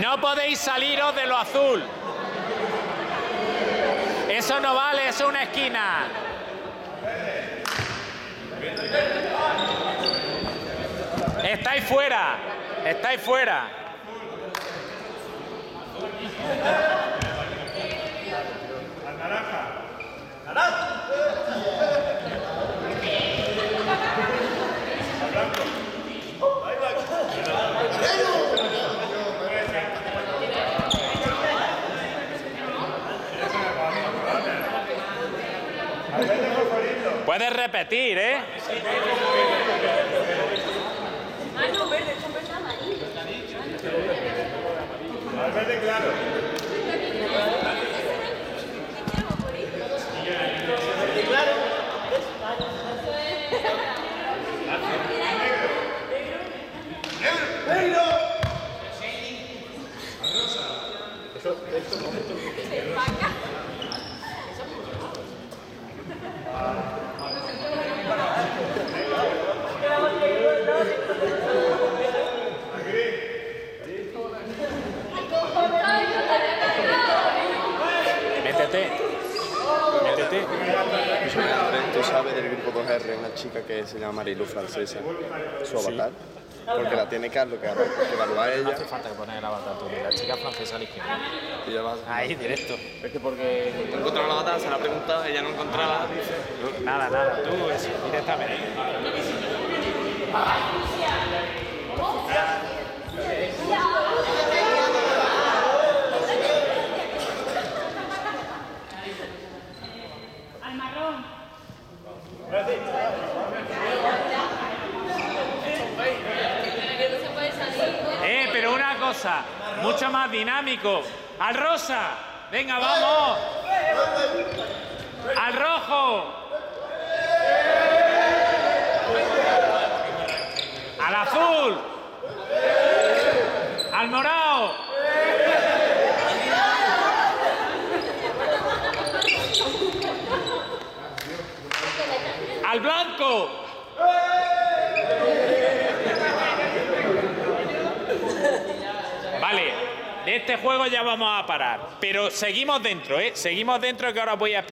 No podéis saliros de lo azul. Eso no vale, es una esquina. Estáis fuera, estáis fuera. Puedes repetir, ¿eh? Ah, no, verde, con verde amarillo. Métete. Métete. Tú sabes del grupo 2R, una chica que se llama Marilu Francesa, su avatar. Porque la tiene Carlos, que, evalúa a No ella. hace falta que poner el avatar tú, la chica francesa a la izquierda. Y ella va Ahí, directo. Es que porque no encontraba la avatar, se la ha preguntado, ella no encontraba, dice. Nada, nada, tú eso, directamente. Eh, pero una cosa, mucho más dinámico. Al rosa. Venga, vamos. Al rojo. Al azul. Al morado. Al blanco. Vale, de este juego ya vamos a parar. Pero seguimos dentro, ¿eh? Seguimos dentro que ahora voy a...